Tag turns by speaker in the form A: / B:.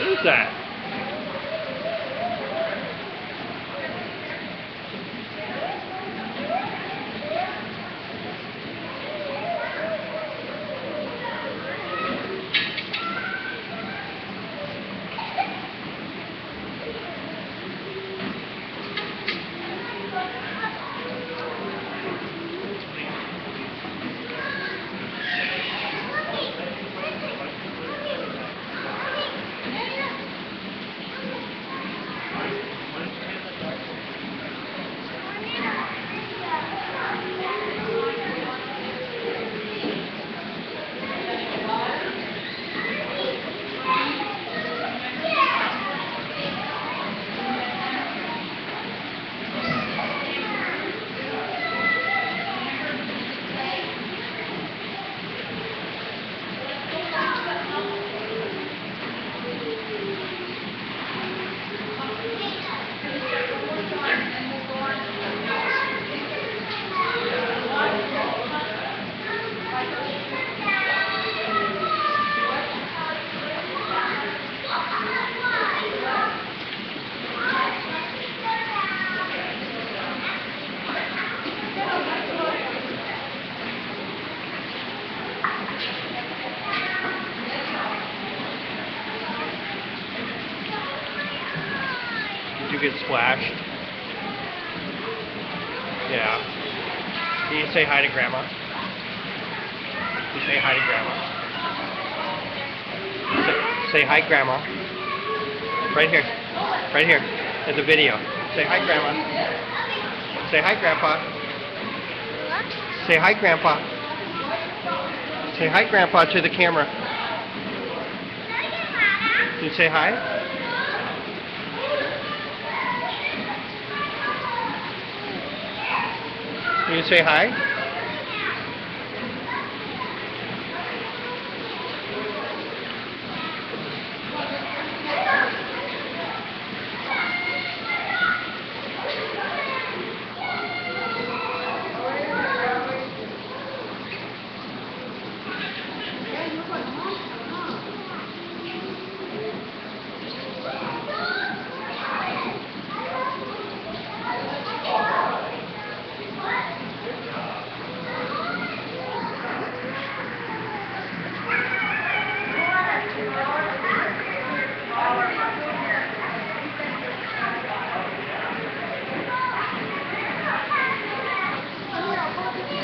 A: What is that? É. get splashed? Yeah. Can you say hi to Grandma? Can you say hi to Grandma? Say, say hi, Grandma. Right here. Right here. In the video. Say hi, Grandma. Say hi, Grandpa. Say hi, Grandpa. Say hi, Grandpa, to the camera. You say hi? Can you say hi?